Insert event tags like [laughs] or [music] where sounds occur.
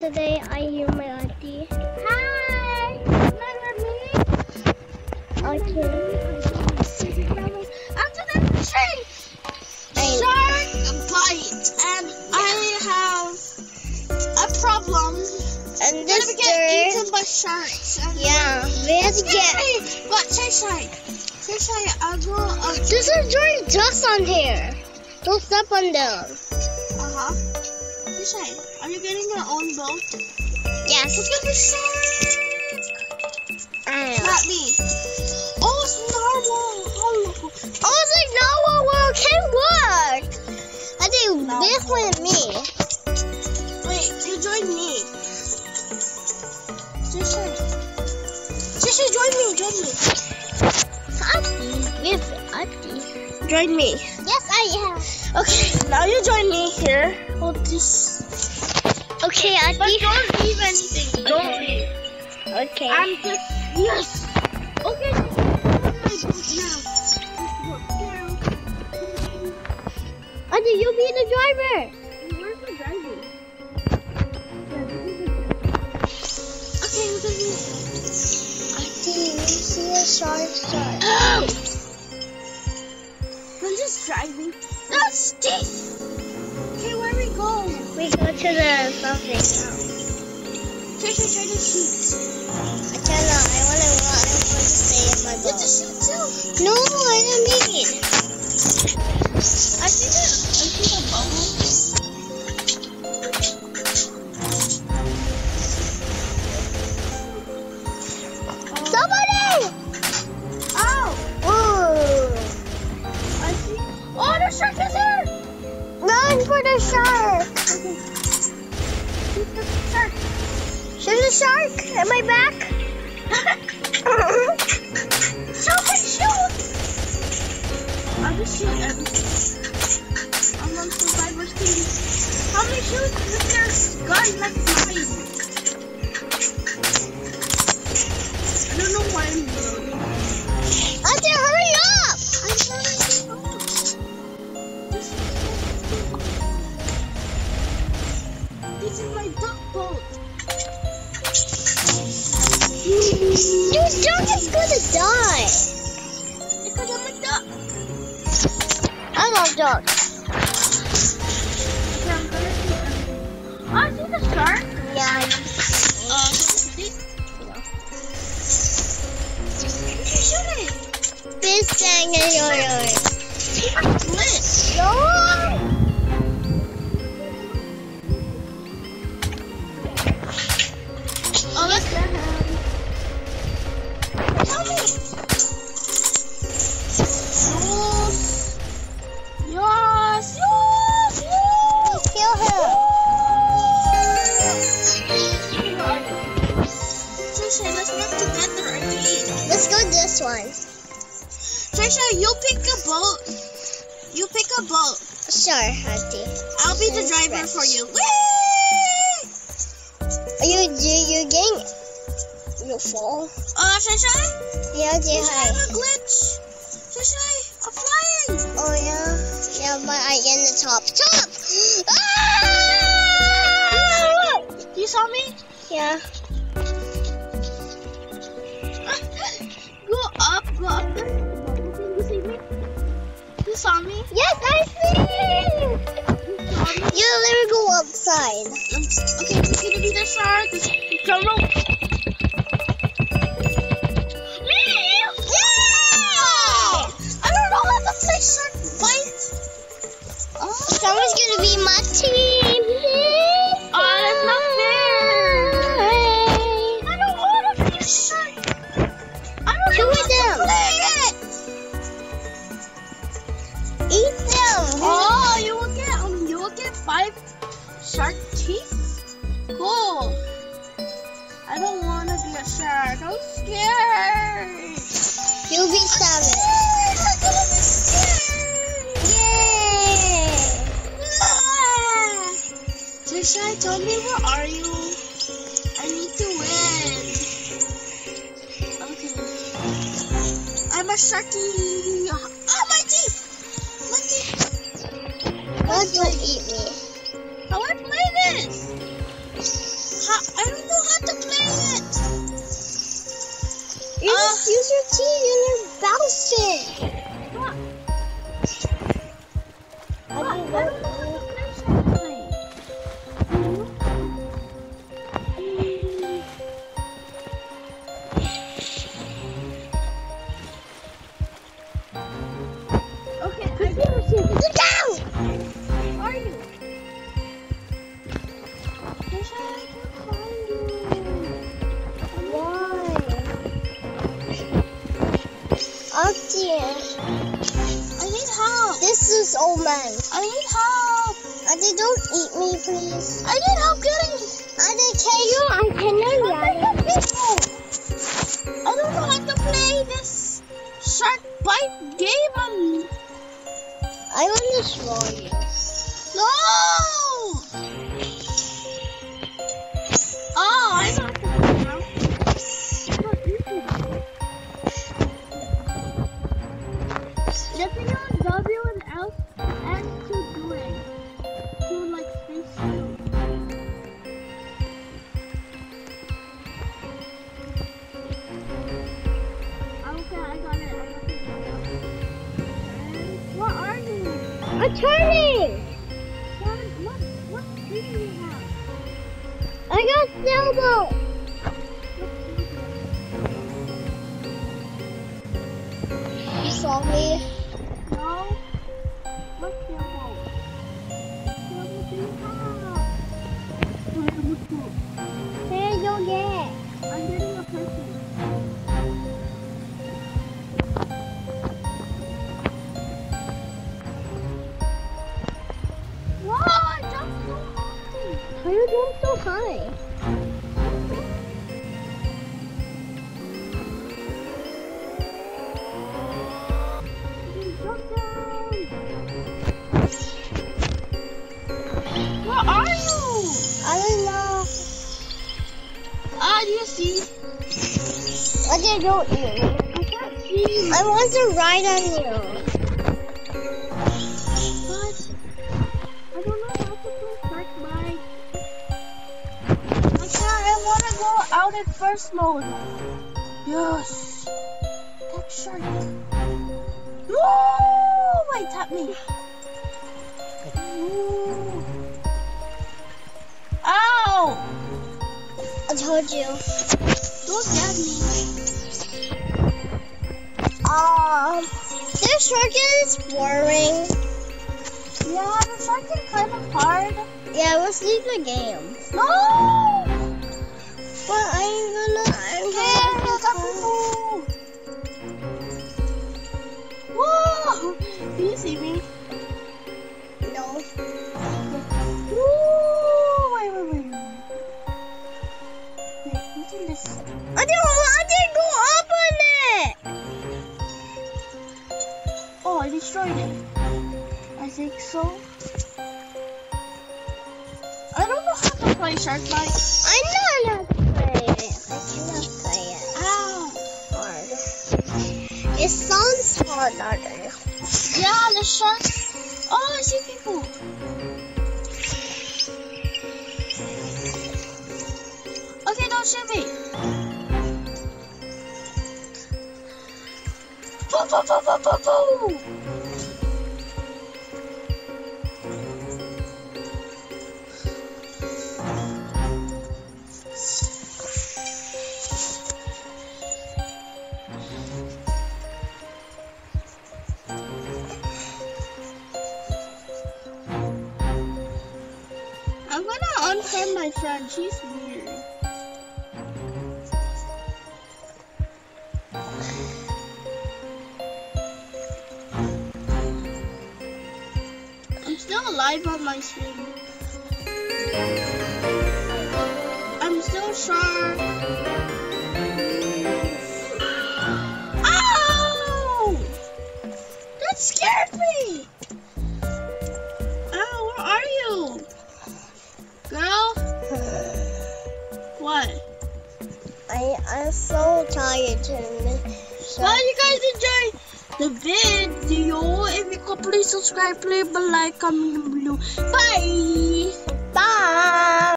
Today I hear my auntie. Hi! Remember me? Okay. After that tree! Shark bite! And I have a problem. And this gonna get eaten by sharks. And yeah, let's get. scary. But Shay Shay, Shay Shay, I'll go up. There's a giant dust on here. Don't step on them. Uh-huh. Are you getting your own boat? Yes. The shark! I know. Not me. Oh, it's narwhal. Oh, Oh, it's like no one will can work. I think No. this one me. Wait, you join me. Shisha. Shisha, join me, join me. Auntie, with auntie. Join me. Yes, I am. Okay, now you join me here. Hold this. Okay, auntie. But don't leave anything. Don't Okay. leave. Okay. I'm just. Yes! Okay, auntie, you be the driver. Where's the driving? Okay, we're gonna be. Auntie, you see a shark shark. Oh! I'm just driving. Steep! Okay, where we go? We go to the something else. Try, try, try to shoot. I cannot. I want to. I want to stay in my You boat. have to shoot too. No, I didn't need. I shark! The shark. There's a shark at my back. Shoot and shoot! I'll just shoot. I'm on survivor's team. How many shoots with your gun that's mine? I don't know why I'm reloading. Boat. Your dog is gonna die. Because I'm a duck. I love dogs. Okay, I'm gonna shoot everything. Oh, I see the shark. Yeah. Uh? Shoot. This thing is yours. No! Sure, I'll be the driver for you. Whee! Are you, you, you getting... You fall? Uh, Trisha? Yeah, Auntie, Trisha, I have hi. a glitch. Trisha, I'm flying. Oh, yeah? Yeah, but I in the top. Top! [gasps] Ah! You saw me? Yeah. [laughs] go up, go up saw me? Yes, I see! You saw me? You literally go outside. Um, okay, who's gonna be the shark? Drum roll. Shark teeth. Cool. I don't want to be a shark. I'm scared. You'll be seven. I'm gonna be scared. Yay! Ah. Tell me where are you? I need to win. Okay. I'm a sharky. Oh, my teeth! My teeth! Don't, don't eat me. I don't know how to play it. You Uh. just use your T and then bounce it. I need help. This is old man. I need help. Ade, don't eat me, please. I need help getting. Ade, can you? I cannot. I don't know how to play this shark bite game. I'm... I want to destroy you. No! Me. No. What's your boat? Do you get. I'm getting a person. Whoa, I jumped so high. How you doing so high? I did don't eat me. I can't see. I want to ride on you. But I don't know how to shark bite. I can't. I want to go out in first mode. Yes. That shark. No! Wait, tap me. No. Ow! Oh! I told you. Don't stab me. Um, this shark is boring. Yeah, the shark is kind of hard. Yeah, let's leave the game. No! But I'm gonna. I'm Hey, gonna. look at people. Whoa! Do you see me? Destroyed it. I think so. I don't know how to play Shark Bite. I know how to play it. I cannot play it. Ow! Hard. It sounds hard, harder. Yeah, the shark. Oh, I see people. Okay, don't shoot me. Boo, boo, boo, boo, boo, boo. Gonna my friend. She's weird. I'm still alive on my stream. I'm still sharp. I'm so tired so Well, you guys enjoy the video. If you could please subscribe, leave a like, comment below. Bye! bye.